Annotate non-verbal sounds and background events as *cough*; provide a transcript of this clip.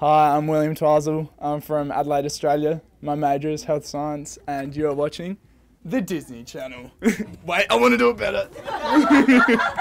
Hi, I'm William Twizell. I'm from Adelaide, Australia. My major is health science, and you're watching the Disney Channel. *laughs* Wait, I want to do it better. *laughs*